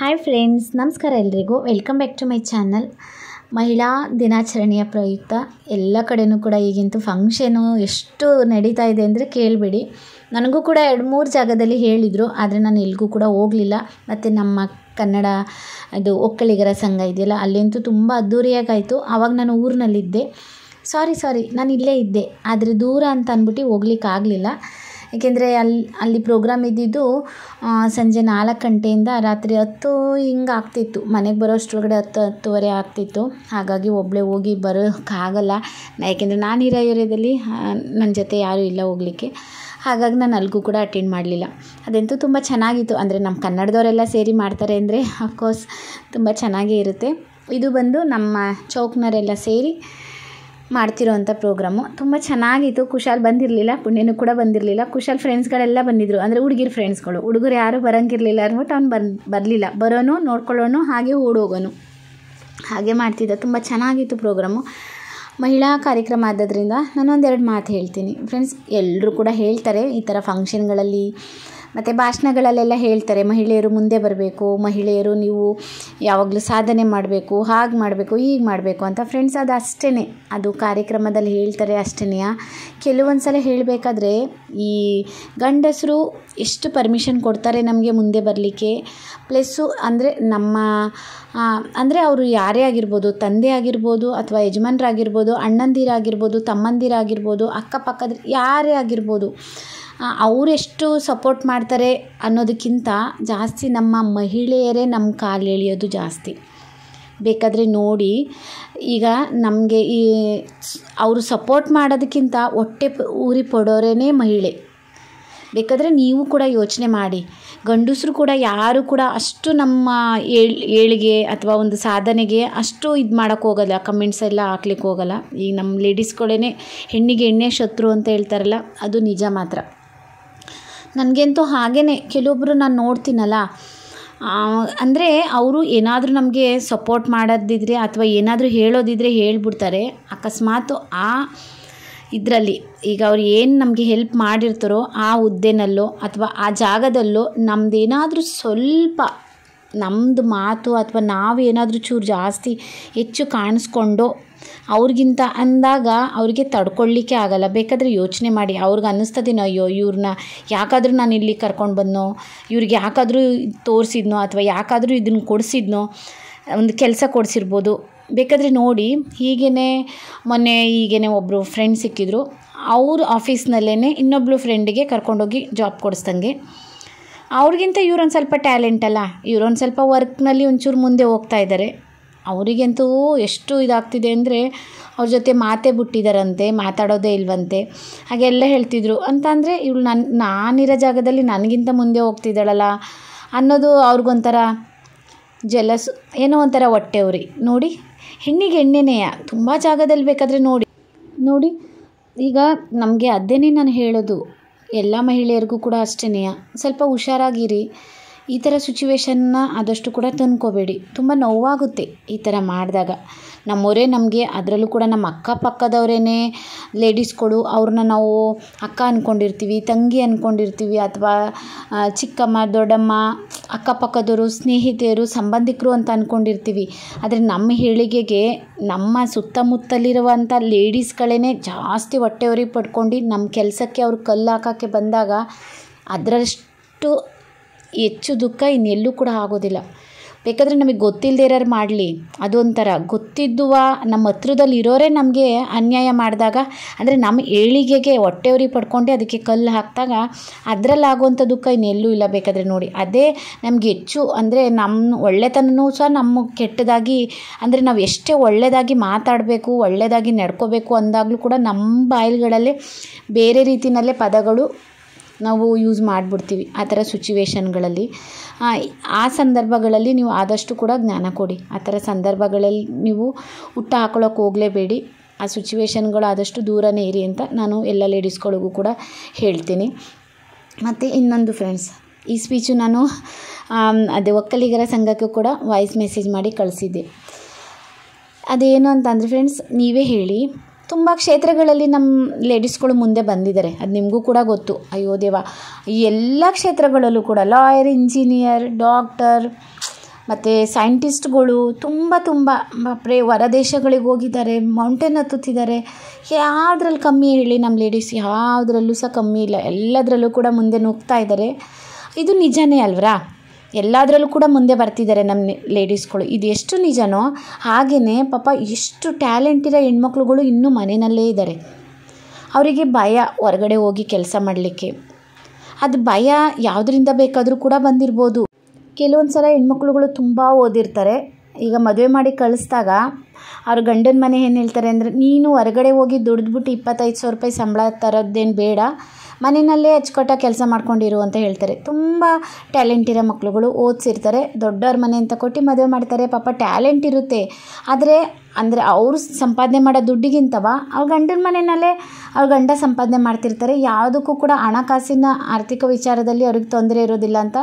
Hi friends ನಮಸ್ಕಾರ ಎಲ್ರಿಗೂ. Welcome back to my channel ಮಹಿಳಾ ದಿನಾಚರಣೆಯ ಪ್ರಯುಕ್ತ ಎಲ್ಲ ಕಡೆಯೂ ಕೂಡ ಈಗಿಂತೂ ಫಂಕ್ಷನು ಎಷ್ಟು ನಡೀತಾ ಇದೆ ಅಂದರೆ ಕೇಳಬೇಡಿ. ನನಗೂ ಕೂಡ ಎರಡು ಮೂರು ಜಾಗದಲ್ಲಿ ಹೇಳಿದರು, ಆದರೆ ನಾನು ಎಲ್ಲಿಗೂ ಕೂಡ ಹೋಗಲಿಲ್ಲ. ಮತ್ತು ನಮ್ಮ ಕನ್ನಡ ಇದು ಒಕ್ಕಲಿಗರ ಸಂಘ ಇದೆಯಲ್ಲ, ಅಲ್ಲಿಂತೂ ತುಂಬ ಅದ್ಧೂರಿಯಾಗಾಯಿತು ಆವಾಗ ನಾನು ಊರಿನಲ್ಲಿದ್ದೆ. ಸಾರಿ ಸಾರಿ ನಾನು ಇಲ್ಲೇ ಇದ್ದೆ. ಆದರೆ ದೂರ ಅಂತ ಅಂದ್ಬಿಟ್ಟು ಹೋಗ್ಲಿಕ್ಕಾಗಲಿಲ್ಲ. ಏಕೆಂದರೆ ಅಲ್ಲಿ ಅಲ್ಲಿ ಪ್ರೋಗ್ರಾಮ್ ಇದ್ದಿದ್ದು ಸಂಜೆ ನಾಲ್ಕು ಗಂಟೆಯಿಂದ ರಾತ್ರಿ ಹತ್ತು ಹಿಂಗೆ ಆಗ್ತಿತ್ತು. ಮನೆಗೆ ಅಷ್ಟೊಳಗಡೆ ಹತ್ತು, ಹತ್ತುವರೆ ಆಗ್ತಿತ್ತು. ಹಾಗಾಗಿ ಒಬ್ಬಳೇ ಹೋಗಿ ಬರೋಕ್ಕಾಗಲ್ಲ ಯಾಕೆಂದರೆ ನಾನು ಇರೋ ಏರಿಯಾದಲ್ಲಿ ನನ್ನ ಜೊತೆ ಯಾರೂ ಇಲ್ಲ ಹೋಗಲಿಕ್ಕೆ. ಹಾಗಾಗಿ ನಾನು ಅಲ್ಲಿಗೂ ಕೂಡ ಅಟೆಂಡ್ ಮಾಡಲಿಲ್ಲ. ಅದಂತೂ ತುಂಬ ಚೆನ್ನಾಗಿತ್ತು. ಅಂದರೆ ನಮ್ಮ ಕನ್ನಡದವರೆಲ್ಲ ಸೇರಿ ಮಾಡ್ತಾರೆ ಅಂದರೆ ಅಫ್ಕೋರ್ಸ್ ತುಂಬ ಚೆನ್ನಾಗೇ ಇರುತ್ತೆ. ಇದು ಬಂದು ನಮ್ಮ ಚೌಕ್ನರೆಲ್ಲ ಸೇರಿ ಮಾಡ್ತಿರೋವಂಥ ಪ್ರೋಗ್ರಾಮು. ತುಂಬ ಚೆನ್ನಾಗಿತ್ತು. ಕುಶಾಲ್ ಬಂದಿರಲಿಲ್ಲ, ಪುಣ್ಯನೂ ಕೂಡ ಬಂದಿರಲಿಲ್ಲ. ಕುಶಾಲ್ ಫ್ರೆಂಡ್ಸ್ಗಳೆಲ್ಲ ಬಂದಿದ್ದರು ಅಂದರೆ ಹುಡುಗಿರ ಫ್ರೆಂಡ್ಸ್ಗಳು ಹುಡುಗರು ಯಾರೂ ಬರೋಂಗಿರಲಿಲ್ಲ ಅಂದ್ಬಿಟ್ಟು ಅವ್ನು ಬಂದು, ಬರಲಿಲ್ಲ. ಬರೋನು, ನೋಡ್ಕೊಳ್ಳೋನು, ಹಾಗೆ ಓಡೋಗೋನು. ಹಾಗೆ ಮಾಡ್ತಿದ್ದ. ತುಂಬ ಚೆನ್ನಾಗಿತ್ತು ಪ್ರೋಗ್ರಾಮು. ಮಹಿಳಾ ಕಾರ್ಯಕ್ರಮ ನಾನು ನಾನೊಂದೆರಡು ಮಾತು ಹೇಳ್ತೀನಿ. ಫ್ರೆಂಡ್ಸ್ ಎಲ್ಲರೂ ಕೂಡ ಹೇಳ್ತಾರೆ ಈ ಥರ ಫಂಕ್ಷನ್ಗಳಲ್ಲಿ ಮತ್ತು ಭಾಷಣಗಳಲ್ಲೆಲ್ಲ ಹೇಳ್ತಾರೆ, ಮಹಿಳೆಯರು ಮುಂದೆ ಬರಬೇಕು, ಮಹಿಳೆಯರು ನೀವು ಯಾವಾಗಲೂ ಸಾಧನೆ ಮಾಡಬೇಕು, ಹಾಗೆ ಮಾಡಬೇಕು, ಹೀಗೆ ಮಾಡಬೇಕು ಅಂತ ಫ್ರೆಂಡ್ಸ್ ಅದು ಅಷ್ಟೇ ಅದು ಕಾರ್ಯಕ್ರಮದಲ್ಲಿ ಹೇಳ್ತಾರೆ ಅಷ್ಟೇ ಕೆಲವೊಂದು ಸಲ ಹೇಳಬೇಕಾದ್ರೆ ಈ ಗಂಡಸರು ಎಷ್ಟು ಪರ್ಮಿಷನ್ ಕೊಡ್ತಾರೆ ನಮಗೆ ಮುಂದೆ ಬರಲಿಕ್ಕೆ? ಪ್ಲಸ್ಸು ಅಂದರೆ ನಮ್ಮ ಅಂದರೆ ಅವರು ಯಾರೇ ಆಗಿರ್ಬೋದು, ತಂದೆ ಆಗಿರ್ಬೋದು ಅಥವಾ ಯಜಮಾನರಾಗಿರ್ಬೋದು, ಅಣ್ಣಂದಿರಾಗಿರ್ಬೋದು, ತಮ್ಮಂದಿರಾಗಿರ್ಬೋದು, ಅಕ್ಕಪಕ್ಕದ ಯಾರೇ ಆಗಿರ್ಬೋದು ಅವರೆಷ್ಟು ಸಪೋರ್ಟ್ ಮಾಡ್ತಾರೆ ಅನ್ನೋದಕ್ಕಿಂತ ಜಾಸ್ತಿ ನಮ್ಮ ಮಹಿಳೆಯರೇ ನಮ್ಮ ಕಾಲು ಎಳೆಯೋದು ಜಾಸ್ತಿ. ಬೇಕಾದರೆ ನೋಡಿ, ಈಗ ನಮಗೆ ಈ ಅವರು ಸಪೋರ್ಟ್ ಮಾಡೋದಕ್ಕಿಂತ ಹೊಟ್ಟೆ ಊರಿ ಪಡೋರೇ ಮಹಿಳೆ. ಬೇಕಾದರೆ ನೀವು ಕೂಡ ಯೋಚನೆ ಮಾಡಿ. ಗಂಡಸರು ಕೂಡ, ಯಾರು ಕೂಡ ಅಷ್ಟು ನಮ್ಮ ಏಳ್, ಏಳಿಗೆ ಅಥವಾ ಒಂದು ಸಾಧನೆಗೆ ಅಷ್ಟು ಇದು ಮಾಡೋಕ್ಕೆ ಹೋಗಲ್ಲ ಕಮೆಂಟ್ಸ್ ಎಲ್ಲ ಹಾಕ್ಲಿಕ್ಕೆ ಹೋಗಲ್ಲ. ಈಗ ನಮ್ಮ ಲೇಡೀಸ್ಗಳೇ ಹೆಣ್ಣಿಗೆ ಎಣ್ಣೆ ಶತ್ರು ಅಂತ ಹೇಳ್ತಾರಲ್ಲ, ಅದು ನಿಜ ಮಾತ್ರ. ನನಗಂತೂ ಹಾಗೇ ಕೆಲವೊಬ್ಬರು ನಾನು ನೋಡ್ತೀನಲ್ಲ. ಅಂದರೆ ಅವರು ಏನಾದರೂ ನಮಗೆ ಸಪೋರ್ಟ್ ಮಾಡೋದಿದ್ರೆ ಅಥವಾ ಏನಾದರೂ ಹೇಳೋದಿದ್ರೆ ಹೇಳ್ಬಿಡ್ತಾರೆ. ಅಕಸ್ಮಾತ್ ಆ ಇದರಲ್ಲಿ ಈಗ ಅವ್ರು ಏನು ನಮಗೆ ಹೆಲ್ಪ್ ಮಾಡಿರ್ತಾರೋ ಆ ಹುದ್ದೆನಲ್ಲೋ ಅಥವಾ ಆ ಜಾಗದಲ್ಲೋ ನಮ್ಮದೇನಾದರೂ ಸ್ವಲ್ಪ ನಮ್ಮದು ಮಾತು ಅಥವಾ ನಾವು ಏನಾದರೂ ಚೂರು ಜಾಸ್ತಿ ಹೆಚ್ಚು ಕಾಣಿಸ್ಕೊಂಡು ಅವ್ರಿಗಿಂತ ಅಂದಾಗ ಅವ್ರಿಗೆ ತಡ್ಕೊಳ್ಳಿಕ್ಕೆ ಆಗಲ್ಲ. ಬೇಕಾದರೆ ಯೋಚನೆ ಮಾಡಿ. ಅವ್ರಿಗೆ ಅನ್ನಿಸ್ತದೇನೋ, ಅಯ್ಯೋ ಇವ್ರನ್ನ ಯಾಕಾದರೂ ನಾನು ಇಲ್ಲಿ ಕರ್ಕೊಂಡು ಬಂದನೋ? ಇವ್ರಿಗೆ ಯಾಕಾದರೂ ತೋರಿಸಿದ್ನೋ ಅಥವಾ ಯಾಕಾದರೂ ಇದನ್ನು ಕೊಡಿಸಿದ್ನೋ? ಒಂದು ಕೆಲಸ ಕೊಡಿಸಿರ್ಬೋದು. ಬೇಕಾದರೆ ನೋಡಿ. ಹೀಗೇ ಮೊನ್ನೆ ಹೀಗೇ ಒಬ್ಬರು ಫ್ರೆಂಡ್ ಸಿಕ್ಕಿದ್ರು. ಅವ್ರ ಆಫೀಸ್ನಲ್ಲೇ ಇನ್ನೊಬ್ರು ಫ್ರೆಂಡಿಗೆ ಕರ್ಕೊಂಡೋಗಿ ಜಾಬ್ ಕೊಡಿಸ್ದಂಗೆ. ಅವ್ರಿಗಿಂತ ಇವ್ರೊಂದು ಸ್ವಲ್ಪ ಟ್ಯಾಲೆಂಟ್ ಅಲ್ಲ. ಇವ್ರೊಂದು ಸ್ವಲ್ಪ ವರ್ಕ್ನಲ್ಲಿ ಒಂಚೂರು ಮುಂದೆ ಹೋಗ್ತಾ ಇದ್ದಾರೆ ಅವರಿಗಂತೂ ಎಷ್ಟು ಇದಾಗ್ತಿದೆ ಅಂದರೆ ಅವ್ರ ಜೊತೆ ಮಾತೇ ಬಿಟ್ಟಿದ್ದಾರಂತೆ ಮಾತಾಡೋದೇ ಇಲ್ವಂತೆ. ಹಾಗೆಲ್ಲ ಹೇಳ್ತಿದ್ರು. ಅಂತ ಅಂದರೆ ಇವಳು ನನ್ನ ನಾನಿರೋ ಜಾಗದಲ್ಲಿ ನನಗಿಂತ ಮುಂದೆ ಹೋಗ್ತಿದ್ದಾಳಲ್ಲ ಅನ್ನೋದು ಅವ್ರಿಗೊಂಥರ ಜಲಸ್ ಏನೋ ಒಂಥರ ಹೊಟ್ಟೆ ನೋಡಿ, ಹೆಣ್ಣಿಗೆ ಎಣ್ಣೆನೆಯ ತುಂಬ ಜಾಗದಲ್ಲಿ ಬೇಕಾದರೆ ನೋಡಿ. ನೋಡಿ, ಈಗ ನಮಗೆ ಅದೇನೇ ನಾನು ಹೇಳೋದು. ಎಲ್ಲ ಮಹಿಳೆಯರಿಗೂ ಕೂಡ ಅಷ್ಟೇ ಸ್ವಲ್ಪ ಹುಷಾರಾಗಿರಿ. ಈ ಥರ ಸಿಚುವೇಶನ್ನ ಆದಷ್ಟು ಕೂಡ ತಂದ್ಕೋಬೇಡಿ. ತುಂಬ ನೋವಾಗುತ್ತೆ ಈ ಥರ ಮಾಡಿದಾಗ. ನಮ್ಮವರೇ ನಮಗೆ, ಅದರಲ್ಲೂ ಕೂಡ ನಮ್ಮ ಅಕ್ಕಪಕ್ಕದವರೇ ಲೇಡೀಸ್ಗಳು ಅವ್ರನ್ನ ನಾವು ಅಕ್ಕ ಅಂದ್ಕೊಂಡಿರ್ತೀವಿ ತಂಗಿ ಅಂದ್ಕೊಂಡಿರ್ತೀವಿ ಅಥವಾ ಚಿಕ್ಕಮ್ಮ, ದೊಡ್ಡಮ್ಮ ಅಕ್ಕಪಕ್ಕದವರು ಸ್ನೇಹಿತೆಯರು, ಸಂಬಂಧಿಕರು ಅಂತ ಅಂದ್ಕೊಂಡಿರ್ತೀವಿ ಆದರೆ ನಮ್ಮ ಹೇಳಿಗೆಗೆ ನಮ್ಮ ಸುತ್ತಮುತ್ತಲಿರುವಂಥ ಲೇಡೀಸ್ಗಳೇ ಜಾಸ್ತಿ ಹೊಟ್ಟೆವರಿ ಪಡ್ಕೊಂಡು ನಮ್ಮ ಕೆಲಸಕ್ಕೆ ಅವ್ರು ಕಲ್ಲು ಹಾಕೋಕ್ಕೆ ಬಂದಾಗ ಅದರಷ್ಟು ಹೆಚ್ಚು ದುಃಖ ಇನ್ನೆಲ್ಲೂ ಕೂಡ ಆಗೋದಿಲ್ಲ. ಬೇಕಾದರೆ ನಮಗೆ ಗೊತ್ತಿಲ್ಲದೆ ಇರೋರು ಮಾಡಲಿ. ಅದೊಂಥರ. ಗೊತ್ತಿದ್ದುವ ನಮ್ಮ ಹತ್ರದಲ್ಲಿ ಇರೋರೇ ನಮಗೆ ಅನ್ಯಾಯ ಮಾಡಿದಾಗ, ಅಂದರೆ ನಮ್ಮ ಏಳಿಗೆಗೆ ಹೊಟ್ಟೆವರಿ ಪಡ್ಕೊಂಡೆ ಅದಕ್ಕೆ ಕಲ್ಲು ಹಾಕಿದಾಗ ಅದರಲ್ಲಾಗುವಂಥ ದುಃಖ ಇನ್ನೆಲ್ಲೂ ಇಲ್ಲ ಬೇಕಾದರೆ ನೋಡಿ. ಅದೇ ನಮಗೆ ಹೆಚ್ಚು, ಅಂದರೆ ನಮ್ಮ ಒಳ್ಳೆತನವೂ ಸಹ ನಮ್ಮ ಕೆಟ್ಟದಾಗಿ, ಅಂದರೆ ನಾವು ಎಷ್ಟೇ ಒಳ್ಳೆಯದಾಗಿ ಮಾತಾಡಬೇಕು ಒಳ್ಳೆಯದಾಗಿ ನಡ್ಕೋಬೇಕು ಅಂದಾಗಲೂ ಕೂಡ ನಮ್ಮ ಬಾಯಿಲ್ಗಳಲ್ಲೇ ಬೇರೆ ರೀತಿಯಲ್ಲೇ ಪದಗಳು ನಾವು ಯೂಸ್ ಮಾಡಿಬಿಡ್ತೀವಿ ಆ ಥರ ಸಿಚುವೇಶನ್ಗಳಲ್ಲಿ ಆ ಸಂದರ್ಭಗಳಲ್ಲಿ ನೀವು ಆದಷ್ಟು ಕೂಡ ಜ್ಞಾನ ಕೊಡಿ. ಆ ಥರ ಸಂದರ್ಭಗಳಲ್ಲಿ ನೀವು ಹುಟ್ಟ ಹಾಕೊಳ್ಳೋಕೆ ಹೋಗಲೇಬೇಡಿ. ಆ ಸಿಚುವೇಶನ್ಗಳು ಆದಷ್ಟು ದೂರನೇ ಇರಿ ಅಂತ ನಾನು ಎಲ್ಲ ಲೇಡೀಸ್ಗಳಿಗೂ ಕೂಡ ಹೇಳ್ತೀನಿ. ಮತ್ತು ಇನ್ನೊಂದು ಫ್ರೆಂಡ್ಸ್ ಈ ಸ್ಪೀಚು ನಾನು ಅದೇ ಒಕ್ಕಲಿಗರ ಸಂಘಕ್ಕೂ ಕೂಡ ವಾಯ್ಸ್ ಮೆಸೇಜ್ ಮಾಡಿ ಕಳಿಸಿದ್ದೆ. ಅದೇನು ಅಂತಂದರೆ ಫ್ರೆಂಡ್ಸ್ ನೀವೇ ಹೇಳಿ. ತುಂಬ ಕ್ಷೇತ್ರಗಳಲ್ಲಿ ನಮ್ಮ ಲೇಡೀಸ್ಗಳು ಮುಂದೆ ಬಂದಿದ್ದಾರೆ. ಅದು ನಿಮಗೂ ಕೂಡ ಗೊತ್ತು. ಅಯ್ಯೋ ದೇವ ಈ ಎಲ್ಲ ಕ್ಷೇತ್ರಗಳಲ್ಲೂ ಕೂಡ ಲಾಯರ್, ಇಂಜಿನಿಯರ್, ಡಾಕ್ಟರ್, ಮತ್ತು ಸೈಂಟಿಸ್ಟ್ಗಳು ತುಂಬ ತುಂಬ ಬಾಪ್ರೆ ಹೊರದೇಶಗಳಿಗೆ ಹೋಗಿದ್ದಾರೆ, ಮೌಂಟೇನ್ ಹತ್ತುತ್ತಿದ್ದಾರೆ. ಯಾವುದ್ರಲ್ಲಿ ಕಮ್ಮಿ ಹೇಳಿ ನಮ್ಮ ಲೇಡೀಸ್, ಯಾವುದ್ರಲ್ಲೂ ಸಹ ಕಮ್ಮಿ ಇಲ್ಲ. ಎಲ್ಲದರಲ್ಲೂ ಕೂಡ ಮುಂದೆ ನುಗ್ತಾ ಇದ್ದಾರೆ. ಇದು ನಿಜನೇ ಅಲ್ವರಾ? ಎಲ್ಲದರಲ್ಲೂ ಕೂಡ ಮುಂದೆ ಬರ್ತಿದ್ದಾರೆ ನಮ್ಮ ಲೇಡೀಸ್ಗಳು ಇದು ಎಷ್ಟು ನಿಜನೋ ಹಾಗೆಯೇ ಪಾಪ ಎಷ್ಟು ಟ್ಯಾಲೆಂಟ್ ಇರೋ ಹೆಣ್ಮಕ್ಳುಗಳು ಇನ್ನೂ ಮನೆಯಲ್ಲೇ ಇದ್ದಾರೆ. ಅವರಿಗೆ ಭಯ ಹೊರಗಡೆ ಹೋಗಿ ಕೆಲಸ ಮಾಡಲಿಕ್ಕೆ. ಅದು ಭಯ ಯಾವುದರಿಂದ ಬೇಕಾದರೂ ಕೂಡ ಬಂದಿರ್ಬೋದು. ಕೆಲವೊಂದು ಸಲ ಹೆಣ್ಮಕ್ಳುಗಳು ತುಂಬ ಓದಿರ್ತಾರೆ. ಈಗ ಮದುವೆ ಮಾಡಿ ಕಳಿಸ್ದಾಗ ಅವ್ರ ಗಂಡನ ಮನೆ ಏನು ಹೇಳ್ತಾರೆ ಅಂದರೆ, ನೀನು ಹೊರಗಡೆ ಹೋಗಿ ದುಡಿದ್ಬಿಟ್ಟು ಇಪ್ಪತ್ತೈದು ಸಾವಿರ ರೂಪಾಯಿ ಸಂಬಳ ತರೋದೇನು ಬೇಡ. ಮನೆಯಲ್ಲೇ ಅಚ್ಚುಕಟ್ಟಾಗಿ ಕೆಲಸ ಮಾಡ್ಕೊಂಡಿರು ಅಂತ ಹೇಳ್ತಾರೆ. ತುಂಬ ಟ್ಯಾಲೆಂಟ್ ಇರೋ ಮಕ್ಕಳುಗಳು ಓದಿಸಿರ್ತಾರೆ. ದೊಡ್ಡವ್ರ ಮನೆ ಅಂತ ಕೊಟ್ಟು ಮದುವೆ ಮಾಡ್ತಾರೆ. ಪಾಪ ಟ್ಯಾಲೆಂಟ್ ಇರುತ್ತೆ. ಆದರೆ, ಅಂದರೆ ಅವರು ಸಂಪಾದನೆ ಮಾಡೋ ದುಡ್ಡಿಗಿಂತವ, ಅವ್ರ ಗಂಡನ ಮನೆಯಲ್ಲೇ ಅವ್ರ ಗಂಡ ಸಂಪಾದನೆ ಮಾಡ್ತಿರ್ತಾರೆ. ಯಾವುದಕ್ಕೂ ಕೂಡ ಹಣಕಾಸಿನ ಆರ್ಥಿಕ ವಿಚಾರದಲ್ಲಿ ಅವ್ರಿಗೆ ತೊಂದರೆ ಇರೋದಿಲ್ಲ ಅಂತ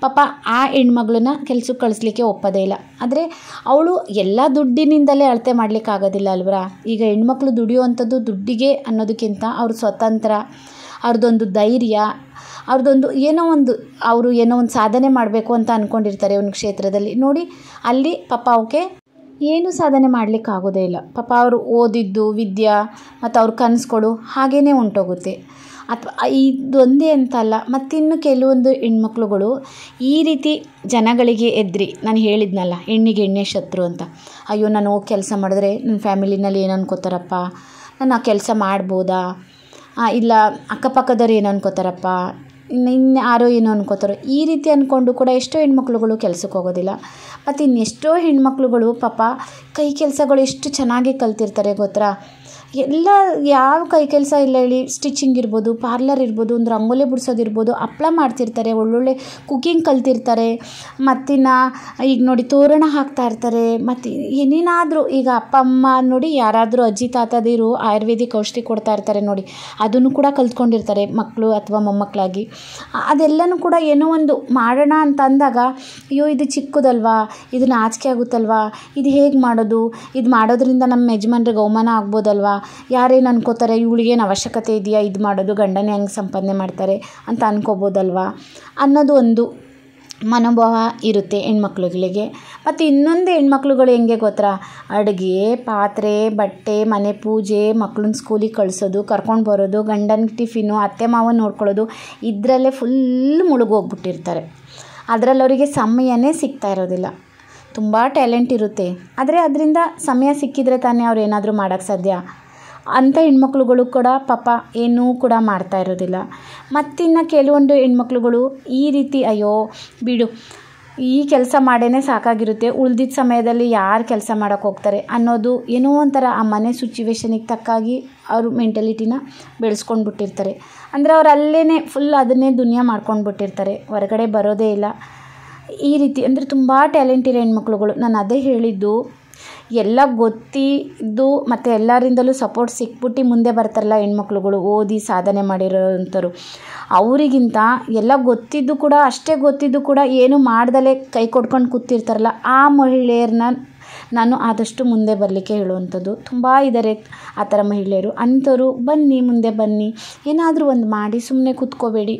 ಪಾಪ ಆ ಹೆಣ್ಮಗಳನ್ನ ಕೆಲ್ಸಕ್ಕೆ ಕಳಿಸ್ಲಿಕ್ಕೆ ಒಪ್ಪದೇ ಇಲ್ಲ. ಆದರೆ, ಅವಳು ಎಲ್ಲ ದುಡ್ಡಿನಿಂದಲೇ ಅಳತೆ ಮಾಡಲಿಕ್ಕೆ ಆಗೋದಿಲ್ಲ ಅಲ್ವರ? ಈಗ ಹೆಣ್ಮಕ್ಳು ದುಡಿಯುವಂಥದ್ದು ದುಡ್ಡಿಗೆ ಅನ್ನೋದಕ್ಕಿಂತ ಅವ್ರ ಸ್ವತಂತ್ರ. ಅವ್ರದ್ದೊಂದು ಧೈರ್ಯ, ಅವ್ರದ್ದೊಂದು ಏನೋ ಒಂದು ಅವರು ಏನೋ ಒಂದು ಸಾಧನೆ ಮಾಡಬೇಕು ಅಂತ ಅಂದ್ಕೊಂಡಿರ್ತಾರೆ ಒಂದು ಕ್ಷೇತ್ರದಲ್ಲಿ. ನೋಡಿ, ಅಲ್ಲಿ ಪಾಪ ಅವಕ್ಕೆ ಏನೂ ಸಾಧನೆ ಮಾಡಲಿಕ್ಕೆ ಆಗೋದೇ ಇಲ್ಲ. ಪಾಪ ಅವರು ಓದಿದ್ದು, ವಿದ್ಯೆ ಮತ್ತು ಅವ್ರ ಕನಸುಗಳು ಹಾಗೇ ಉಂಟೋಗುತ್ತೆ. ಅಥವಾ ಇದೊಂದೇ ಅಂತಲ್ಲ ಮತ್ತಿನ್ನು ಕೆಲವೊಂದು ಹೆಣ್ಮಕ್ಳುಗಳು ಈ ರೀತಿ ಜನಗಳಿಗೆ ಎದ್ರಿ, ನಾನು ಹೇಳಿದ್ನಲ್ಲ, ಹೆಣ್ಣಿಗೆ ಎಣ್ಣೆ ಶತ್ರು ಅಂತ. ಅಯ್ಯೋ, ನಾನು ಹೋಗಿ ಕೆಲಸ ಮಾಡಿದ್ರೆ ನನ್ನ ಫ್ಯಾಮಿಲಿನಲ್ಲಿ ಏನು ಅನ್ಕೋತಾರಪ್ಪ? ನಾನು ಆ ಕೆಲಸ ಮಾಡ್ಬೋದಾ? ಇಲ್ಲ, ಅಕ್ಕಪಕ್ಕದವ್ರು ಏನು ಅನ್ಕೋತಾರಪ್ಪ? ಇನ್ನು ಯಾರೋ ಏನೋ ಅನ್ಕೋತಾರೋ. ಈ ರೀತಿ ಅಂದ್ಕೊಂಡು ಕೂಡ ಎಷ್ಟೋ ಹೆಣ್ಮಕ್ಳುಗಳು ಕೆಲಸಕ್ಕೆ ಹೋಗೋದಿಲ್ಲ. ಮತ್ತು ಇನ್ನೆಷ್ಟೋ ಹೆಣ್ಮಕ್ಳುಗಳು ಪಾಪ ಕೈ ಕೆಲಸಗಳು ಎಷ್ಟು ಚೆನ್ನಾಗಿ ಕಲ್ತಿರ್ತಾರೆ ಗೊತ್ತಾ? ಎಲ್ಲ ಯಾವ ಕೈ ಕೆಲಸ ಇಲ್ಲ ಹೇಳಿ ಸ್ಟಿಚಿಂಗ್ ಇರ್ಬೋದು ಪಾರ್ಲರ್ ಇರ್ಬೋದು, ಒಂದು ರಂಗೋಲಿ ಬಿಡ್ಸೋದಿರ್ಬೋದು ಹಪ್ಳ ಮಾಡ್ತಿರ್ತಾರೆ, ಒಳ್ಳೊಳ್ಳೆ ಕುಕ್ಕಿಂಗ್ ಕಲ್ತಿರ್ತಾರೆ, ಮತ್ತಿನ್ನು ಈಗ ನೋಡಿ ತೋರಣ ಹಾಕ್ತಾ ಇರ್ತಾರೆ, ಮತ್ತು ಏನೇನಾದರೂ ಈಗ ಅಪ್ಪ, ಅಮ್ಮ ನೋಡಿ ಯಾರಾದರೂ ಅಜ್ಜಿ ತಾತದಿರು ಆಯುರ್ವೇದಿಕ್ ಔಷಧಿ ಕೊಡ್ತಾ ಇರ್ತಾರೆ ನೋಡಿ, ಅದನ್ನು ಕೂಡ ಕಲ್ತ್ಕೊಂಡಿರ್ತಾರೆ ಮಕ್ಕಳು ಅಥವಾ ಮೊಮ್ಮಕ್ಕಳಾಗಿ ಅದೆಲ್ಲನೂ ಕೂಡ ಏನೋ ಒಂದು ಮಾಡೋಣ ಅಂತ ಅಂದಾಗ ಅಯ್ಯೋ ಇದು ಚಿಕ್ಕದಲ್ವಾ ಇದು ನಾಚಿಕೆ ಆಗುತ್ತಲ್ವಾ, ಇದು ಹೇಗೆ ಮಾಡೋದು, ಇದು ಮಾಡೋದ್ರಿಂದ ನಮ್ಮ ಯಜಮಾನ್ರಿಗೆ ಅವಮಾನ ಆಗ್ಬೋದಲ್ವಾ ಯಾರೇನು ಅನ್ಕೋತಾರೆ ಇವಳಿಗೇನು ಅವಶ್ಯಕತೆ ಇದೆಯಾ? ಇದು ಮಾಡೋದು ಗಂಡನೇ ಹೆಂಗೆ ಸಂಪಾದನೆ ಮಾಡ್ತಾರೆ ಅಂತ ಅನ್ಕೋಬೋದಲ್ವಾ? ಅನ್ನೋದು ಒಂದು ಮನೋಭಾವ ಇರುತ್ತೆ ಹೆಣ್ಮಕ್ಳುಗಳಿಗೆ. ಮತ್ತು ಇನ್ನೊಂದು ಹೆಣ್ಮಕ್ಳುಗಳು ಹೆಂಗೆ ಗೊತ್ತಾ? ಅಡುಗೆ, ಪಾತ್ರೆ, ಬಟ್ಟೆ, ಮನೆ ಪೂಜೆ ಮಕ್ಳನ್ನ ಸ್ಕೂಲಿಗೆ ಕಳಿಸೋದು, ಕರ್ಕೊಂಡು ಬರೋದು, ಗಂಡನ ಟಿಫಿನು, ಅತ್ತೆ ಮಾವನ ನೋಡ್ಕೊಳ್ಳೋದು, ಇದರಲ್ಲೇ ಫುಲ್ ಮುಳುಗೋಗ್ಬಿಟ್ಟಿರ್ತಾರೆ. ಅದರಲ್ಲಿ ಅವರಿಗೆ ಸಮಯನೇ ಸಿಗ್ತಾ ಇರೋದಿಲ್ಲ. ತುಂಬ ಟ್ಯಾಲೆಂಟ್ ಇರುತ್ತೆ. ಆದರೆ ಅದರಿಂದ ಸಮಯ ಸಿಕ್ಕಿದರೆ ತಾನೇ ಅವ್ರು ಏನಾದರೂ ಮಾಡೋಕ್ಕೆ ಸಾಧ್ಯ? ಅಂಥ ಹೆಣ್ಮಕ್ಳುಗಳು ಕೂಡ ಪಾಪ ಏನೂ ಕೂಡ ಮಾಡ್ತಾ ಇರೋದಿಲ್ಲ. ಮತ್ತಿನ್ನು ಕೆಲವೊಂದು ಹೆಣ್ಮಕ್ಳುಗಳು ಈ ರೀತಿ, ಅಯ್ಯೋ, ಬಿಡು, ಈ ಕೆಲಸ ಮಾಡೇ ಸಾಕಾಗಿರುತ್ತೆ ಉಳ್ದಿದ್ದ ಸಮಯದಲ್ಲಿ ಯಾರು ಕೆಲಸ ಮಾಡೋಕ್ಕೆ ಹೋಗ್ತಾರೆ ಅನ್ನೋದು ಏನೋ ಒಂಥರ ಆ ಮನೆ ಸಿಚುವೇಶನಿಗೆ ತಕ್ಕಾಗಿ ಅವರು ಮೆಂಟಲಿಟಿನ ಬೆಳೆಸ್ಕೊಂಡು ಬಿಟ್ಟಿರ್ತಾರೆ. ಅಂದರೆ ಅವ್ರು ಅಲ್ಲೇ ಫುಲ್ ಅದನ್ನೇ ದುನಿಯಾ ಮಾಡ್ಕೊಂಡು ಬಿಟ್ಟಿರ್ತಾರೆ, ಹೊರಗಡೆ ಬರೋದೇ ಇಲ್ಲ. ಈ ರೀತಿ, ಅಂದರೆ ತುಂಬ ಟ್ಯಾಲೆಂಟ್ ಇರೋ ಹೆಣ್ಮಕ್ಳುಗಳು, ನಾನು ಅದೇ ಹೇಳಿದ್ದು ಎಲ್ಲ ಗೊತ್ತಿದ್ದು ಮತ್ತು ಎಲ್ಲರಿಂದಲೂ ಸಪೋರ್ಟ್ ಸಿಕ್ಬಿಟ್ಟು ಮುಂದೆ ಬರ್ತಾರಲ್ಲ ಹೆಣ್ಮಕ್ಳುಗಳು ಓದಿ ಸಾಧನೆ ಮಾಡಿರೋವಂಥವ್ರು. ಅವರಿಗಿಂತ ಎಲ್ಲ ಗೊತ್ತಿದ್ದು ಕೂಡ, ಅಷ್ಟೇ ಗೊತ್ತಿದ್ದು ಕೂಡ ಏನು ಮಾಡ್ದಲೇ ಕೈ ಕೊಡ್ಕೊಂಡು ಕೂತಿರ್ತಾರಲ್ಲ, ಆ ಮಹಿಳೆಯರನ್ನ ನಾನು ಆದಷ್ಟು ಮುಂದೆ ಬರಲಿಕ್ಕೆ ಹೇಳುವಂಥದ್ದು. ತುಂಬ ಇದ್ದಾರೆ ಆ ಥರ ಮಹಿಳೆಯರು. ಅಂಥವ್ರು, ಬನ್ನಿ, ಮುಂದೆ ಬನ್ನಿ. ಏನಾದರೂ ಒಂದು ಮಾಡಿ ಸುಮ್ಮನೆ ಕೂತ್ಕೋಬೇಡಿ.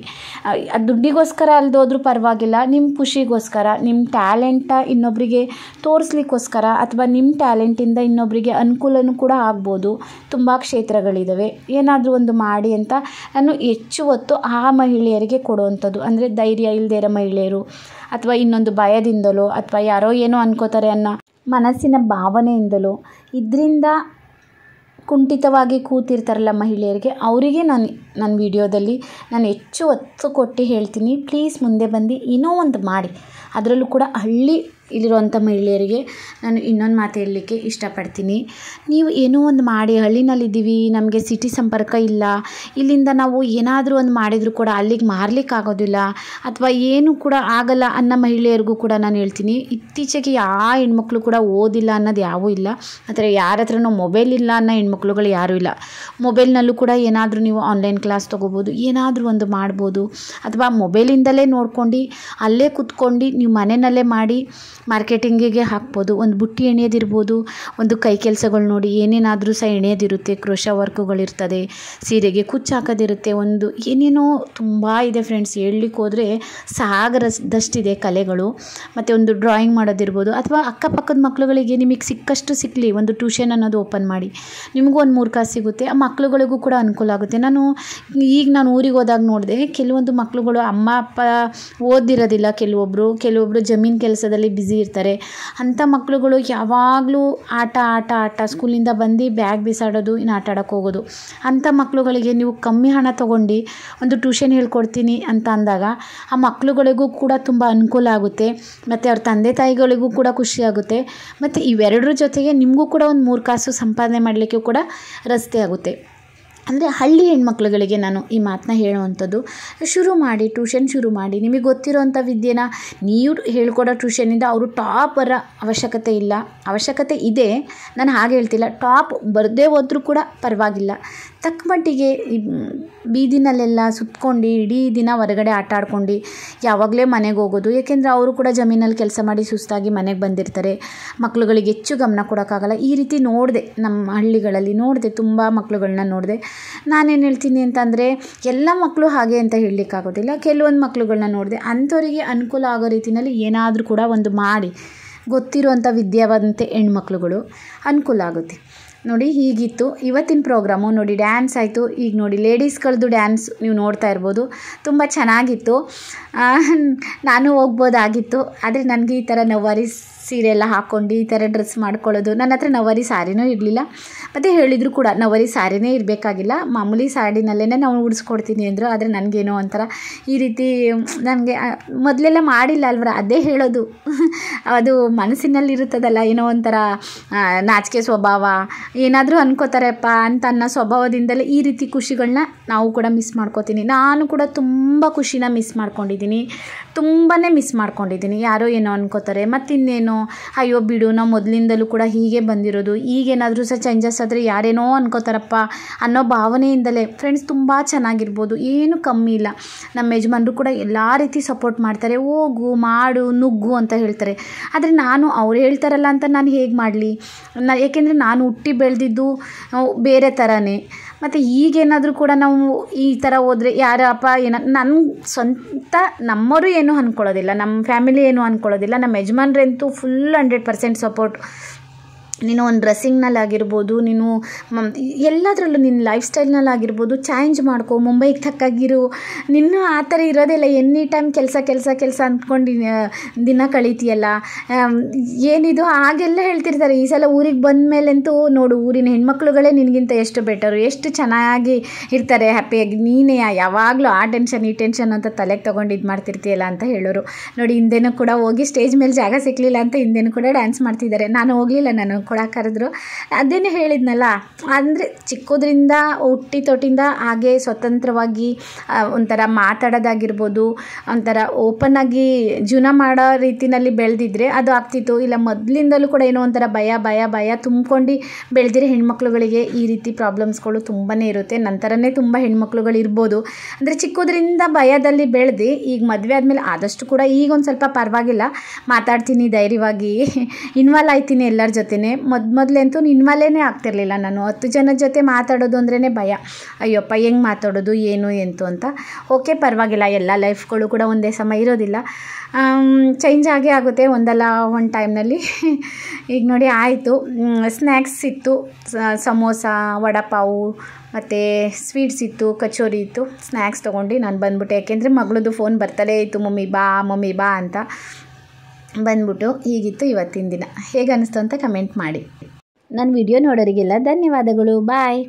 ಅದು ದುಡ್ಡಿಗೋಸ್ಕರ ಅಲ್ದೋದ್ರೂ ಪರವಾಗಿಲ್ಲ. ನಿಮ್ಮ ಖುಷಿಗೋಸ್ಕರ ನಿಮ್ಮ ಟ್ಯಾಲೆಂಟ ಇನ್ನೊಬ್ಬರಿಗೆ ತೋರಿಸ್ಲಿಕ್ಕೋಸ್ಕರ ಅಥವಾ ನಿಮ್ಮ ಟ್ಯಾಲೆಂಟಿಂದ ಇನ್ನೊಬ್ಬರಿಗೆ ಅನುಕೂಲನೂ ಕೂಡ ಆಗ್ಬೋದು. ತುಂಬ ಕ್ಷೇತ್ರಗಳಿದ್ದಾವೆ ಏನಾದರೂ ಒಂದು ಮಾಡಿ ಅಂತ ನಾನು ಹೆಚ್ಚು ಹೊತ್ತು ಆ ಮಹಿಳೆಯರಿಗೆ ಕೊಡುವಂಥದ್ದು. ಅಂದರೆ ಧೈರ್ಯ ಇಲ್ಲದೇ ಇರೋ ಮಹಿಳೆಯರು ಅಥವಾ ಇನ್ನೊಂದು ಭಯದಿಂದಲೋ ಅಥವಾ ಯಾರೋ ಏನೋ ಅನ್ಕೋತಾರೆ ಅನ್ನೋ ಮನಸ್ಸಿನ ಭಾವನೆಯಿಂದಲೋ, ಇದರಿಂದ ಕುಂಠಿತವಾಗಿ ಕೂತಿರ್ತಾರಲ್ಲ ಮಹಿಳೆಯರಿಗೆ, ಅವರಿಗೆ ನಾನು, ನನ್ನ ವಿಡಿಯೋದಲ್ಲಿ ನಾನು ಹೆಚ್ಚು ಒತ್ತು ಕೊಟ್ಟು ಹೇಳ್ತೀನಿ. ಪ್ಲೀಸ್ ಮುಂದೆ ಬಂದು ಏನೋ ಒಂದು ಮಾಡಿ. ಅದರಲ್ಲೂ ಕೂಡ ಹಳ್ಳಿ ಇಲ್ಲಿರುವಂಥ ಮಹಿಳೆಯರಿಗೆ ನಾನು ಇನ್ನೊಂದು ಮಾತು ಹೇಳಲಿಕ್ಕೆ ಇಷ್ಟಪಡ್ತೀನಿ. ನೀವು ಏನೋ ಒಂದು ಮಾಡಿ ಹಳ್ಳಿನಲ್ಲಿದ್ದೀವಿ, ನಮಗೆ ಸಿಟಿ ಸಂಪರ್ಕ ಇಲ್ಲ, ಇಲ್ಲಿಂದ ನಾವು ಏನಾದರೂ ಒಂದು ಮಾಡಿದರೂ ಕೂಡ ಅಲ್ಲಿಗೆ ಮಾರ್ಲಿಕ್ಕೆ ಆಗೋದಿಲ್ಲ, ಅಥವಾ ಏನು ಕೂಡ ಆಗಲ್ಲ ಅನ್ನೋ ಮಹಿಳೆಯರಿಗೂ ಕೂಡ ನಾನು ಹೇಳ್ತೀನಿ. ಇತ್ತೀಚೆಗೆ ಯಾವ ಹೆಣ್ಮಕ್ಳು ಕೂಡ ಓದಿಲ್ಲ ಅನ್ನೋದು ಯಾವೂ ಇಲ್ಲ. ಆದರೆ ಯಾರ ಹತ್ರನೂ ಮೊಬೈಲ್ ಇಲ್ಲ ಅನ್ನೋ ಹೆಣ್ಮಕ್ಳುಗಳು ಯಾರೂ ಇಲ್ಲ. ಮೊಬೈಲ್ನಲ್ಲೂ ಕೂಡ ಏನಾದರೂ ನೀವು ಆನ್ಲೈನ್ ಕ್ಲಾಸ್ ತೊಗೋಬೋದು, ಏನಾದರೂ ಒಂದು ಮಾಡ್ಬೋದು, ಅಥವಾ ಮೊಬೈಲಿಂದಲೇ ನೋಡ್ಕೊಂಡು, ಅಲ್ಲೇ ಕೂತ್ಕೊಂಡು ನೀವು ಮನೆಯಲ್ಲೇ ಮಾಡಿ ಮಾರ್ಕೆಟಿಂಗಿಗೆ ಹಾಕ್ಬೋದು. ಒಂದು ಬುಟ್ಟಿ ಎಣೆಯೋದಿರ್ಬೋದು. ಒಂದು ಕೈ ಕೆಲಸಗಳು ನೋಡಿ ಏನೇನಾದರೂ ಸಹ ಎಣೆಯೋದಿರುತ್ತೆ. ಕ್ರೋಶ ವರ್ಕುಗಳಿರ್ತದೆ. ಸೀರೆಗೆ ಕುಚ್ಚು ಹಾಕೋದಿರುತ್ತೆ. ಒಂದು ಏನೇನೋ ತುಂಬ ಇದೆ ಫ್ರೆಂಡ್ಸ್ ಹೇಳಲಿಕ್ಕೆ ಹೋದರೆ ಸಾಗರದಷ್ಟಿದೆ ಕಲೆಗಳು. ಮತ್ತು ಒಂದು ಡ್ರಾಯಿಂಗ್ ಮಾಡೋದಿರ್ಬೋದು. ಅಥವಾ ಅಕ್ಕಪಕ್ಕದ ಮಕ್ಕಳುಗಳಿಗೆ ನಿಮಗೆ ಸಿಕ್ಕಷ್ಟು ಸಿಕ್ಕಲಿ ಒಂದು ಟ್ಯೂಷನ್ ಅನ್ನೋದು ಓಪನ್ ಮಾಡಿ. ನಿಮಗೂ ಒಂದು ಮೂರು ಕಾಸು ಸಿಗುತ್ತೆ. ಆ ಮಕ್ಕಳುಗಳಿಗೂ ಕೂಡ ಅನುಕೂಲ ಆಗುತ್ತೆ. ನಾನು ಈಗ ನಾನು ಊರಿಗೆ ಹೋದಾಗ ನೋಡಿದೆ, ಕೆಲವೊಂದು ಮಕ್ಕಳುಗಳು ಅಮ್ಮ, ಅಪ್ಪ ಓದಿರೋದಿಲ್ಲ. ಕೆಲವೊಬ್ಬರು ಕೆಲವೊಬ್ಬರು ಜಮೀನು ಕೆಲಸದಲ್ಲಿ ಬ್ಯುಸಿ ಇರ್ತಾರೆ. ಅಂಥ ಮಕ್ಳುಗಳು ಯಾವಾಗಲೂ ಆಟ ಆಟ ಆಟ ಸ್ಕೂಲಿಂದ ಬಂದು ಬ್ಯಾಗ್ ಬಿಸಾಡೋದು, ಇನ್ನು ಆಟ ಹೋಗೋದು. ಅಂಥ ಮಕ್ಳುಗಳಿಗೆ ನೀವು ಕಮ್ಮಿ ಹಣ ತೊಗೊಂಡು ಒಂದು ಟ್ಯೂಷನ್ ಹೇಳ್ಕೊಡ್ತೀನಿ ಅಂತ ಅಂದಾಗ ಆ ಮಕ್ಳುಗಳಿಗೂ ಕೂಡ ತುಂಬ ಅನುಕೂಲ ಆಗುತ್ತೆ. ಮತ್ತು ಅವ್ರ ತಂದೆ ತಾಯಿಗಳಿಗೂ ಕೂಡ ಖುಷಿಯಾಗುತ್ತೆ ಮತ್ತು ಇವೆರಡರ ಜೊತೆಗೆ ನಿಮಗೂ ಕೂಡ ಒಂದು ಮೂರು ಕಾಸು ಸಂಪಾದನೆ ಮಾಡಲಿಕ್ಕೆ ಕೂಡ ರಸ್ತೆ ಆಗುತ್ತೆ. ಅಂದರೆ ಹಳ್ಳಿ ಹೆಣ್ಮಕ್ಳುಗಳಿಗೆ ನಾನು ಈ ಮಾತನ್ನ ಹೇಳುವಂಥದ್ದು, ಶುರು ಮಾಡಿ, ಟ್ಯೂಷನ್ ಶುರು ಮಾಡಿ, ನಿಮಗೆ ಗೊತ್ತಿರೋವಂಥ ವಿದ್ಯೆನ ನೀವು ಹೇಳ್ಕೊಡೋ ಟ್ಯೂಷನಿಂದ ಅವರು ಟಾಪ್ ಬರೋ ಅವಶ್ಯಕತೆ ಇಲ್ಲ. ಅವಶ್ಯಕತೆ ಇದೆ. ನಾನು ಹಾಗೆ ಹೇಳ್ತಿಲ್ಲ. ಟಾಪ್ ಬರದೇ ಹೋದರೂ ಕೂಡ ಪರವಾಗಿಲ್ಲ. ತಕ್ಕ ಮಟ್ಟಿಗೆ ಬೀದಿನಲ್ಲೆಲ್ಲ ಸುತ್ಕೊಂಡು ಇಡೀ ದಿನ ಹೊರಗಡೆ ಆಟ ಆಡ್ಕೊಂಡು ಯಾವಾಗಲೇ ಮನೆಗೆ ಹೋಗೋದು, ಏಕೆಂದರೆ ಅವರು ಕೂಡ ಜಮೀನಲ್ಲಿ ಕೆಲಸ ಮಾಡಿ ಸುಸ್ತಾಗಿ ಮನೆಗೆ ಬಂದಿರ್ತಾರೆ. ಮಕ್ಳುಗಳಿಗೆ ಹೆಚ್ಚು ಗಮನ ಕೊಡೋಕ್ಕಾಗಲ್ಲ. ಈ ರೀತಿ ನೋಡಿದೆ ನಮ್ಮ ಹಳ್ಳಿಗಳಲ್ಲಿ ನೋಡಿದೆ, ತುಂಬ ಮಕ್ಳುಗಳನ್ನ ನೋಡಿದೆ ನಾನೇನು ಹೇಳ್ತೀನಿ ಅಂತಂದರೆ, ಎಲ್ಲ ಮಕ್ಕಳು ಹಾಗೆ ಅಂತ ಹೇಳಲಿಕ್ಕಾಗೋದಿಲ್ಲ. ಕೆಲವೊಂದು ಮಕ್ಕಳುಗಳನ್ನ ನೋಡಿದೆ, ಅಂಥವರಿಗೆ ಅನುಕೂಲ ಆಗೋ ರೀತಿಯಲ್ಲಿ ಏನಾದರೂ ಕೂಡ ಒಂದು ಮಾಡಿ, ಗೊತ್ತಿರುವಂಥ ವಿದ್ಯಾವಂತೆ ಹೆಣ್ಮಕ್ಳುಗಳು ಅನುಕೂಲ ಆಗುತ್ತೆ. ನೋಡಿ, ಹೀಗಿತ್ತು. ಇವತ್ತಿನ ಪ್ರೋಗ್ರಾಮು ನೋಡಿ ಡ್ಯಾನ್ಸ್ ಆಯಿತು. ಈಗ ನೋಡಿ ಲೇಡೀಸ್ಗಳದ್ದು ಡ್ಯಾನ್ಸ್ ನೀವು ನೋಡ್ತಾ ಇರ್ಬೋದು. ತುಂಬ ಚೆನ್ನಾಗಿತ್ತು. ನಾನು ಹೋಗ್ಬೋದಾಗಿತ್ತು. ಆದರೆ ನನಗೆ ಈ ಥರ ನವ್ವಾರಿ ಸೀರೆ ಎಲ್ಲ ಹಾಕ್ಕೊಂಡು ಈ ಥರ ಡ್ರೆಸ್ ಮಾಡ್ಕೊಳ್ಳೋದು. ನನ್ನ ಹತ್ರ ನವರಿ ಸಾರಿನೂ ಇರಲಿಲ್ಲ. ಮತ್ತು ಹೇಳಿದರು ಕೂಡ ನವರಿ ಸಾರಿನೇ ಇರಬೇಕಾಗಿಲ್ಲ. ಮಾಮೂಲಿ ಸಾಡಿನಲ್ಲೇ ನಾವು ಉಡಿಸ್ಕೊಡ್ತೀನಿ ಅಂದರು. ಆದರೆ ನನಗೇನೋ ಒಂಥರ ಈ ರೀತಿ ನನಗೆ ಮೊದಲೆಲ್ಲ ಮಾಡಿಲ್ಲ ಅಲ್ವರ? ಅದೇ ಹೇಳೋದು. ಅದು ಮನಸ್ಸಿನಲ್ಲಿರುತ್ತದಲ್ಲ, ಏನೋ ಒಂಥರ ನಾಚಿಕೆ ಸ್ವಭಾವ. ಏನಾದರೂ ಅನ್ಕೋತಾರಪ್ಪ ಅಂತ ಅನ್ನೋ ಸ್ವಭಾವದಿಂದಲೇ ಈ ರೀತಿ ಖುಷಿಗಳನ್ನ ನಾವು ಕೂಡ ಮಿಸ್ ಮಾಡ್ಕೋತೀನಿ. ನಾನು ಕೂಡ ತುಂಬ ಖುಷಿನ ಮಿಸ್ ಮಾಡ್ಕೊಂಡಿದ್ದೀನಿ. ತುಂಬಾ ಮಿಸ್ ಮಾಡ್ಕೊಂಡಿದ್ದೀನಿ. ಯಾರೋ ಏನೋ ಅನ್ಕೋತಾರೆ. ಮತ್ತಿನ್ನೇನು ಅಯ್ಯೋ ಬಿಡು, ನಾವು ಮೊದಲಿಂದಲೂ ಕೂಡ ಹೀಗೆ ಬಂದಿರೋದು. ಈಗೇನಾದರೂ ಸಹ ಚೇಂಜಸ್ ಆದರೆ ಯಾರೇನೋ ಅನ್ಕೋತಾರಪ್ಪ ಅನ್ನೋ ಭಾವನೆಯಿಂದಲೇ ಫ್ರೆಂಡ್ಸ್ ತುಂಬ ಚೆನ್ನಾಗಿರ್ಬೋದು. ಏನು ಕಮ್ಮಿ ಇಲ್ಲ. ನಮ್ಮ ಯಜಮಾನರು ಕೂಡ ಎಲ್ಲ ರೀತಿ ಸಪೋರ್ಟ್ ಮಾಡ್ತಾರೆ. ಹೋಗು, ಮಾಡು, ನುಗ್ಗು ಅಂತ ಹೇಳ್ತಾರೆ. ಆದರೆ ನಾನು ಅವ್ರು ಹೇಳ್ತಾರಲ್ಲ ಅಂತ ನಾನು ಹೇಗೆ ಮಾಡಲಿ? ನಾ, ಏಕೆಂದರೆ ನಾನು ಹುಟ್ಟಿ ಬೆಳೆದಿದ್ದು ಬೇರೆ ಥರನೇ ಮತ್ತು ಈಗೇನಾದರೂ ಕೂಡ ನಾವು ಈ ಥರ ಹೋದರೆ ಯಾರಪ್ಪ, ಏನ ನನ್ನ ಸ್ವಂತ ನಮ್ಮವರು ಏನೂ ಅಂದ್ಕೊಳ್ಳೋದಿಲ್ಲ ನಮ್ಮ ಫ್ಯಾಮಿಲಿ ಏನೂ ಅಂದ್ಕೊಳ್ಳೋದಿಲ್ಲ ನಮ್ಮ ಯಜಮಾನ್ರಂತೂ ಫುಲ್ ಹಂಡ್ರೆಡ್ ಪರ್ಸೆಂಟ್ ಸಪೋರ್ಟ್ ನೀನು ಒಂದು ಡ್ರೆಸ್ಸಿಂಗ್ನಲ್ಲಾಗಿರ್ಬೋದು ನೀನು ಎಲ್ಲದರಲ್ಲೂ ನಿನ್ನ ಲೈಫ್ ಸ್ಟೈಲ್ನಲ್ಲಾಗಿರ್ಬೋದು ಚೇಂಜ್ ಮಾಡ್ಕೊ, ಮುಂಬೈಗೆ ತಕ್ಕಾಗಿರು. ನಿನ್ನೂ ಆ ಥರ ಇರೋದಿಲ್ಲ ಎನಿ ಟೈಮ್ ಕೆಲಸ ಕೆಲಸ ಕೆಲಸ ಅಂದ್ಕೊಂಡು ದಿನ ಕಳೀತೀಯಲ್ಲ. ಏನಿದು, ಹಾಗೆಲ್ಲ ಹೇಳ್ತಿರ್ತಾರೆ. ಈ ಸಲ ಊರಿಗೆ ಬಂದ ಮೇಲಂತೂ ನೋಡು, ಊರಿನ ಹೆಣ್ಮಕ್ಳುಗಳೇ ನಿನಗಿಂತ ಎಷ್ಟು ಬೆಟರು ಎಷ್ಟು ಚೆನ್ನಾಗಿ ಇರ್ತಾರೆ ಹ್ಯಾಪಿಯಾಗಿ ನೀನೇ ಯಾವಾಗಲೂ ಆ ಟೆನ್ಷನ್ ಈ ಟೆನ್ಷನ್ ಅಂತ ತಲೆಗೆ ತೊಗೊಂಡು ಇದು ಮಾಡ್ತಿರ್ತೀಯಲ್ಲ ಅಂತ ಹೇಳೋರು. ನೋಡಿ, ಹಿಂದೆನೂ ಕೂಡ ಹೋಗಿ ಸ್ಟೇಜ್ ಮೇಲೆ ಜಾಗ ಸಿಕ್ಕಲಿಲ್ಲ ಅಂತ ಹಿಂದೆನೂ ಕೂಡ ಡ್ಯಾನ್ಸ್ ಮಾಡ್ತಿದ್ದಾರೆ. ನಾನು ಹೋಗಲಿಲ್ಲ, ನಾನು ಕೂಡ ಕರೆದ್ರು ಅದೇನೇ ಹೇಳಿದ್ನಲ್ಲ, ಅಂದರೆ ಚಿಕ್ಕೋದ್ರಿಂದ, ಹುಟ್ಟಿ ತೊಟ್ಟಿಂದ ಹಾಗೆ ಸ್ವತಂತ್ರವಾಗಿ ಒಂಥರ ಮಾತಾಡೋದಾಗಿರ್ಬೋದು, ಒಂಥರ ಓಪನ್ ಆಗಿ ಜೀವನ ಮಾಡೋ ರೀತಿನಲ್ಲಿ ಬೆಳೆದಿದ್ರೆ ಅದು ಆಗ್ತಿತ್ತು. ಇಲ್ಲ, ಮೊದಲಿಂದಲೂ ಕೂಡ ಏನೋ ಒಂಥರ ಭಯ ಭಯ ಭಯ ತುಂಬ್ಕೊಂಡು ಬೆಳೆದಿರೋ ಹೆಣ್ಮಕ್ಳುಗಳಿಗೆ ಈ ರೀತಿ ಪ್ರಾಬ್ಲಮ್ಸ್ಗಳು ತುಂಬಾ ಇರುತ್ತೆ. ನಂತರನೇ ತುಂಬ ಹೆಣ್ಮಕ್ಳುಗಳು ಇರ್ಬೋದು. ಅಂದರೆ ಚಿಕ್ಕೋದ್ರಿಂದ ಭಯದಲ್ಲಿ ಬೆಳೆದು, ಈಗ ಮದುವೆ ಆದಮೇಲೆ ಆದಷ್ಟು ಕೂಡ ಈಗ ಒಂದು ಸ್ವಲ್ಪ ಪರವಾಗಿಲ್ಲ. ಮಾತಾಡ್ತೀನಿ, ಧೈರ್ಯವಾಗಿ ಇನ್ವಾಲ್ವ್ ಆಯ್ತೀನಿ ಎಲ್ಲರ ಜೊತೆನೇ. ಮೊದ್ ಮೊದಲಂತೂ ನಿನ್ಮಲೇ ಆಗ್ತಿರ್ಲಿಲ್ಲ ನಾನು. ಹತ್ತು ಜನದ ಜೊತೆ ಮಾತಾಡೋದು ಅಂದ್ರೇ ಭಯ. ಅಯ್ಯಪ್ಪ, ಹೆಂಗೆ ಮಾತಾಡೋದು, ಏನು, ಎಂತು ಅಂತ. ಓಕೆ, ಪರವಾಗಿಲ್ಲ. ಎಲ್ಲ ಲೈಫ್ಗಳು ಕೂಡ ಒಂದೇ ಸಮ ಇರೋದಿಲ್ಲ. ಚೇಂಜ್ ಆಗೇ ಆಗುತ್ತೆ ಒಂದಲ್ಲ ಒಂದು ಟೈಮ್ನಲ್ಲಿ. ಈಗ ನೋಡಿ ಆಯಿತು. ಸ್ನ್ಯಾಕ್ಸ್ ಇತ್ತು. ಸಮೋಸ, ವಡಪಾವು, ಮತ್ತು ಸ್ವೀಟ್ಸ್ ಇತ್ತು, ಕಚೋರಿ ಇತ್ತು. ಸ್ನ್ಯಾಕ್ಸ್ ತೊಗೊಂಡು ನಾನು ಬಂದ್ಬಿಟ್ಟೆ. ಯಾಕೆಂದರೆ ಮಗಳದ್ದು ಫೋನ್ ಬರ್ತಲೇ ಇತ್ತು, ಮಮ್ಮಿ ಬಾ ಮಮ್ಮಿ ಬಾ ಅಂತ. ಬಂದ್ಬಿಟ್ಟು ಹೀಗಿತ್ತು ಇವತ್ತಿನ ದಿನ. ಹೇಗೆ ಅನ್ನಿಸ್ತು ಅಂತ ಕಮೆಂಟ್ ಮಾಡಿ. ನನ್ನ ವಿಡಿಯೋ ನೋಡೋರಿಗೆಲ್ಲ ಧನ್ಯವಾದಗಳು. ಬಾಯ್